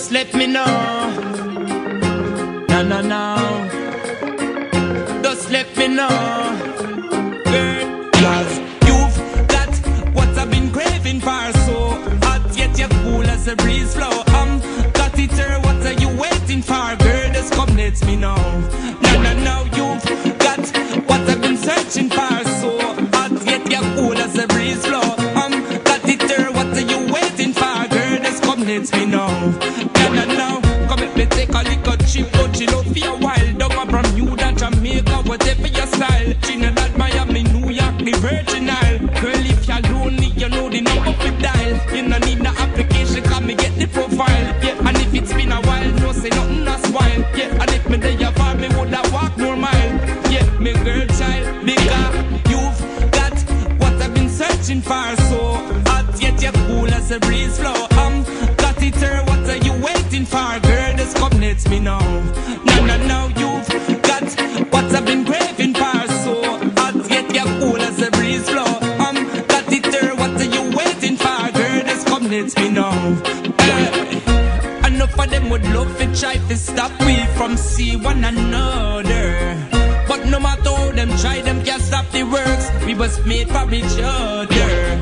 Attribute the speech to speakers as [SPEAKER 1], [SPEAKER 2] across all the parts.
[SPEAKER 1] Just let me know. No, no, no. Just let me know. Girl, cause you've got what I've been craving for. So hot, yet you're cool as a breeze flow. Um, got it, her, what are you waiting for? Girl, just come let me know. No, no, no, you've got what I've been searching for. Whatever your style. Trinidad, Miami, New York, the Virgin Isle. Girl, if you're lonely, you know the number to dial. You no need no application, come me get the profile. Yeah, and if it's been a while, no say nothing that's wild. Yeah, and if me there you far, me woulda walk more mile. Yeah, me girl child, bigger, you've got what I've been searching for. So hot, yet you're cool as a breeze flow. Um, got it, her, what are you waiting for? Girl, just come let me know. try to stop we from see one another. But no matter how them try, them can't stop the works. We was made for each other.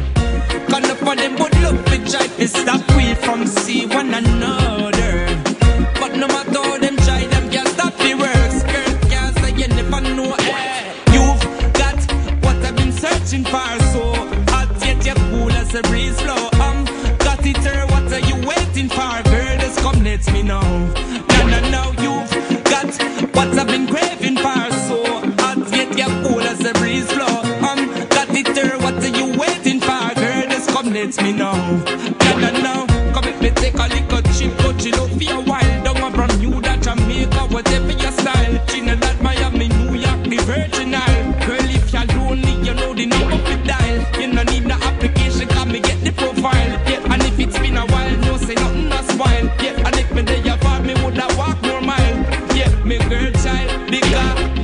[SPEAKER 1] Gone up on them good look, we try to stop we from see one another. But no matter how them try, them can't stop the works. Girl can't say you never know. Hey, you've got what I've been searching for, so hot yet you're cool as the breeze blow. I'm um, got it, her. What are you waiting for, girl? Just come let me know. engraving for? so hot get your cool as um, the breeze blow. Um, got it there, what are you waiting for? Girl, just come let me know. Yeah, no, no, come if me take a little chip, but you look for a while. Don't want brand new that Jamaica, whatever your style. Trinidad, Miami, New York, the Virgin Isle. Girl, if you're lonely, you know the number to dial. You no need no application, come me get the profile. Because